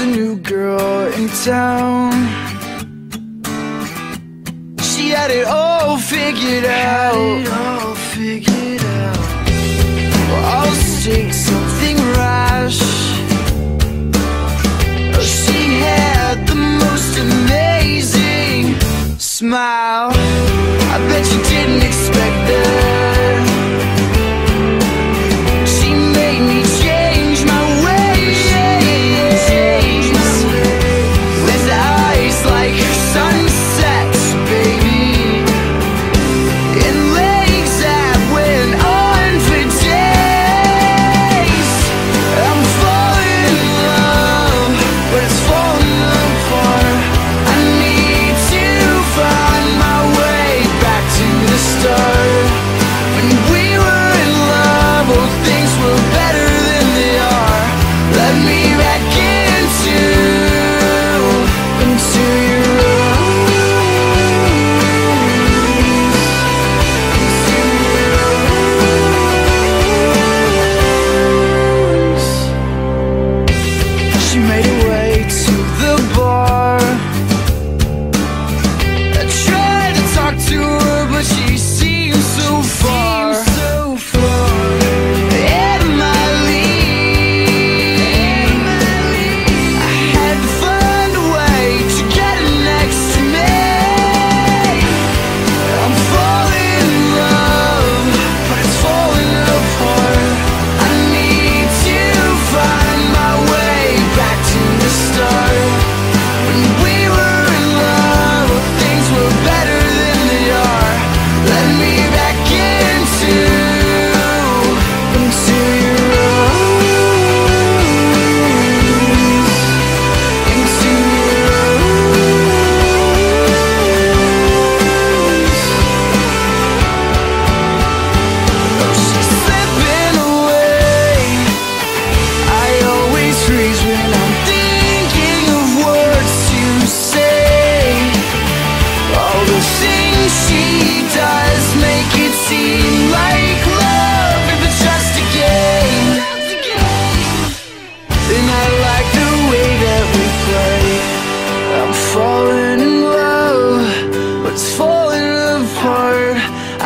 A new girl in town. She had it all figured out.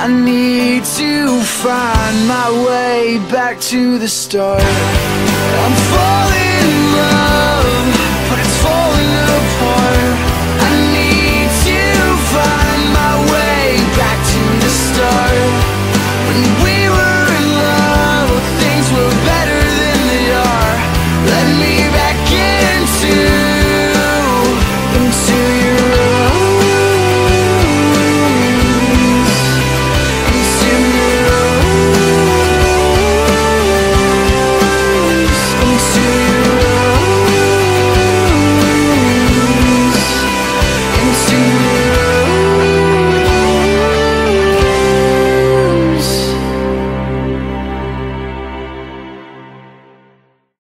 I need to find my way back to the start. I'm falling